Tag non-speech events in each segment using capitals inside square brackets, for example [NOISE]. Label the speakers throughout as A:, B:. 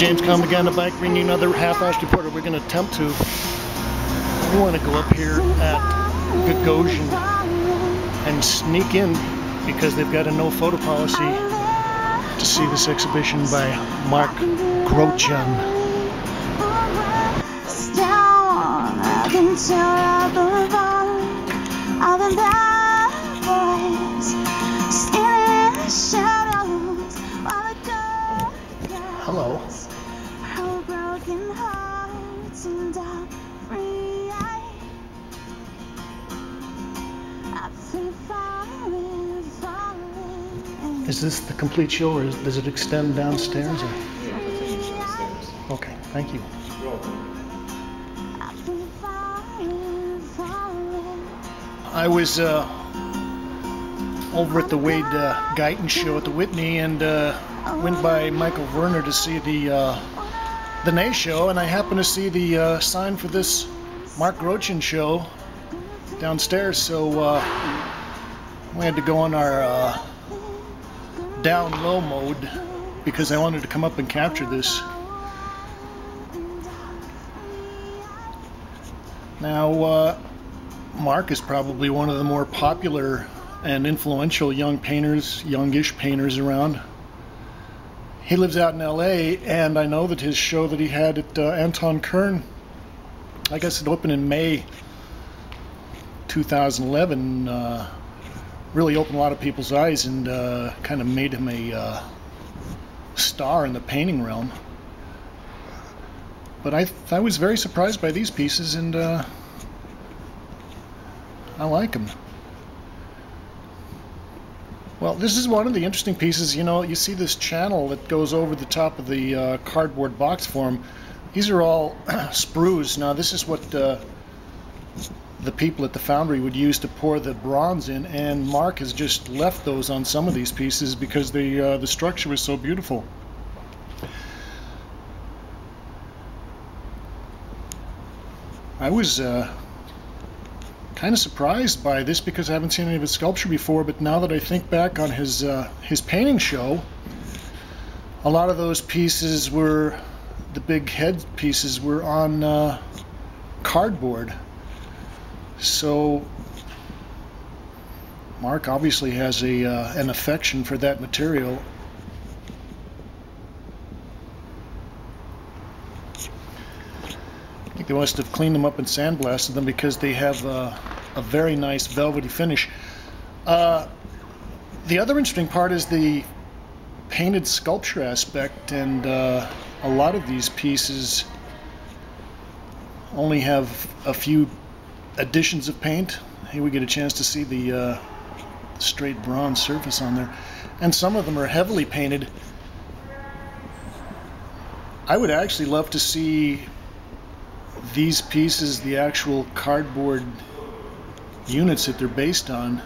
A: James Kalm on the bike bringing you another half-assed reporter. We're going to attempt to. We want to go up here at Gagosian and sneak in because they've got a no photo policy to see this exhibition by Mark
B: Grotjahn.
A: Is this the complete show or is, does it extend downstairs? Or? Okay, thank you.
B: I
A: was uh, over at the Wade uh, Guyton show at the Whitney and uh, went by Michael Werner to see the uh, the Nay show, and I happened to see the uh, sign for this Mark Grotjahn show downstairs. So uh, we had to go on our uh, down low mode because I wanted to come up and capture this. Now. Uh, Mark is probably one of the more popular and influential young painters, youngish painters around. He lives out in LA, and I know that his show that he had at uh, Anton Kern, I guess it opened in May 2011, uh, really opened a lot of people's eyes and uh, kind of made him a uh, star in the painting realm. But I, I was very surprised by these pieces, and uh, I like them. Well, this is one of the interesting pieces. You know, you see this channel that goes over the top of the uh, cardboard box form. These are all [CLEARS THROAT] sprues. Now, this is what uh, the people at the foundry would use to pour the bronze in, and Mark has just left those on some of these pieces because the uh, the structure was so beautiful. I was uh, kind of surprised by this because I haven't seen any of his sculpture before. But now that I think back on his uh, his painting show, a lot of those pieces were the big head pieces were on uh, cardboard. So Mark obviously has a uh, an affection for that material. I think they must have cleaned them up and sandblasted them because they have a very nice velvety finish. Uh, the other interesting part is the painted sculpture aspect, and uh, a lot of these pieces only have a few additions of paint. Here we get a chance to see the uh, straight bronze surface on there, and some of them are heavily painted. I would actually love to see these pieces, the actual cardboard units that they're based on,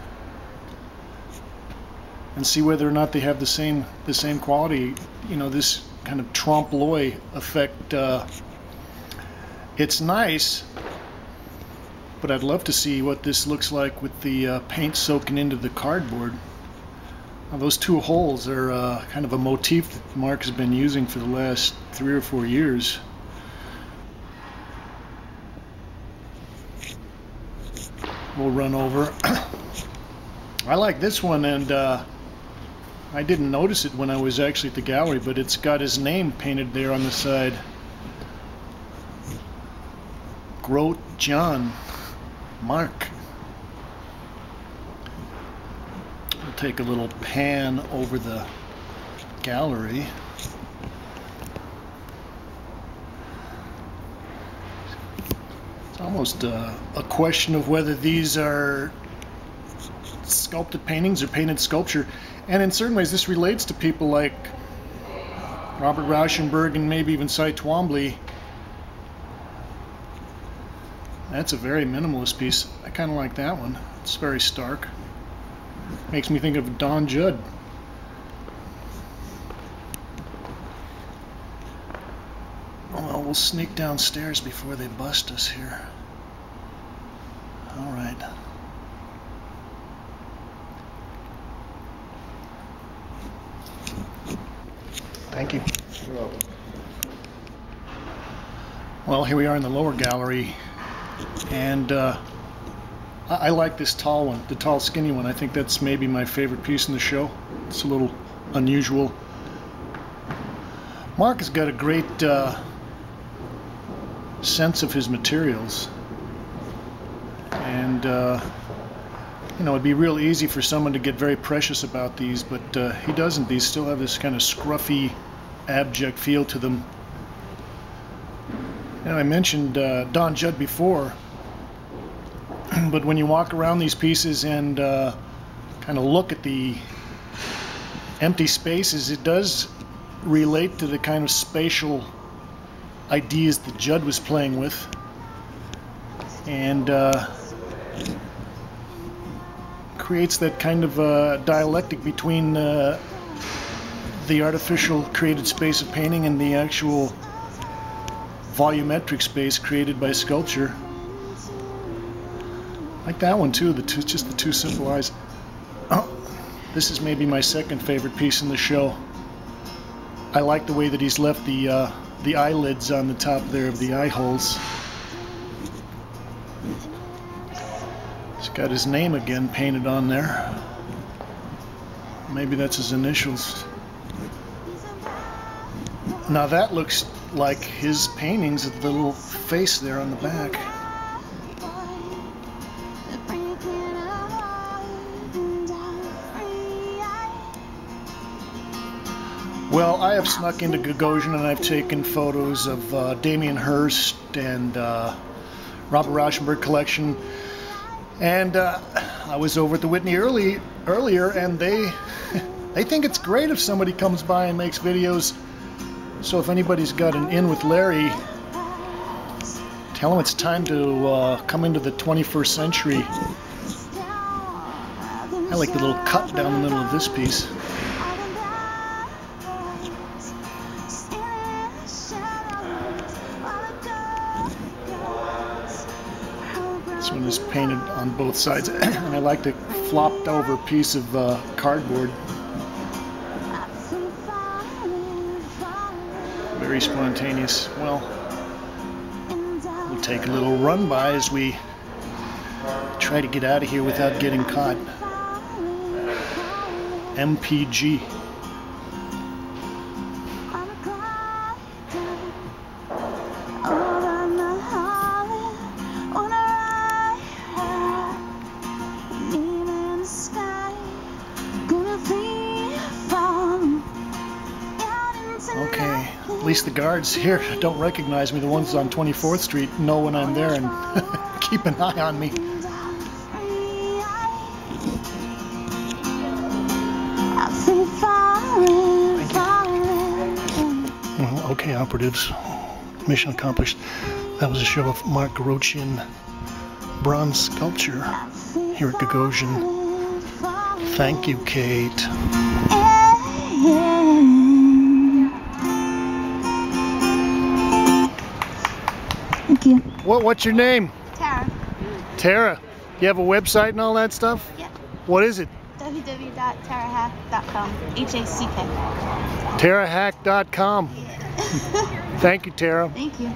A: and see whether or not they have the same the same quality. You know, this kind of trompe l'oeil effect. Uh, it's nice, but I'd love to see what this looks like with the uh, paint soaking into the cardboard. Now, those two holes are uh, kind of a motif that Mark has been using for the last three or four years. We'll run over. [COUGHS] I like this one, and uh, I didn't notice it when I was actually at the gallery, but it's got his name painted there on the side. Grotjahn Mark. We'll take a little pan over the gallery. It's almost a, a question of whether these are sculpted paintings or painted sculpture. And in certain ways, this relates to people like Robert Rauschenberg and maybe even Cy Twombly. That's a very minimalist piece. I kind of like that one. It's very stark. Makes me think of Don Judd. Oh, well, we'll sneak downstairs before they bust us here. All right. Thank you. Well, here we are in the lower gallery, and uh, I, I like this tall one, the tall, skinny one. I think that's maybe my favorite piece in the show. It's a little unusual. Mark has got a great uh, sense of his materials, and uh, you know, it'd be real easy for someone to get very precious about these, but uh, he doesn't. These still have this kind of scruffy, abject feel to them. And I mentioned uh, Don Judd before, [CLEARS THROAT] but when you walk around these pieces and uh, kind of look at the empty spaces, it does relate to the kind of spatial ideas that Judd was playing with. And uh, creates that kind of uh, dialectic between uh, the artificial created space of painting and the actual volumetric space created by sculpture. Like that one too, the two, just the two simple eyes. Oh, this is maybe my second favorite piece in the show. I like the way that he's left the uh, the eyelids on the top there of the eye holes. He's got his name again painted on there. Maybe that's his initials. Now that looks like his paintings of the little face there on the back. Well, I have snuck into Gagosian and I've taken photos of uh, Damien Hirst and uh, Robert Rauschenberg collection. And uh, I was over at the Whitney early earlier, and they [LAUGHS] they think it's great if somebody comes by and makes videos. So if anybody's got an in with Larry, tell him it's time to uh, come into the 21st century. I like the little cut down the middle of this piece. This one is painted on both sides, [CLEARS THROAT] and I like the flopped over piece of uh, cardboard. Very spontaneous. Well, we'll take a little run by as we try to get out of here without getting caught. MPG. Least the guards here don't recognize me. The ones on 24th Street know when I'm there and [LAUGHS] keep an eye on me. Well, okay, operatives. Mission accomplished. That was a show of Mark Grotjahn bronze sculpture here at Gagosian. Thank you, Kate. What, what's your name?
B: Tara.
A: Tara. You have a website and all that stuff?
B: Yeah.
A: What is it?
B: www.tarahack.com. H A C K.
A: Tarahack.com. [LAUGHS] Thank you, Tara.
B: Thank you.